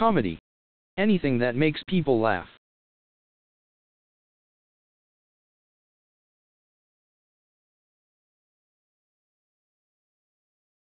Comedy. Anything that makes people laugh.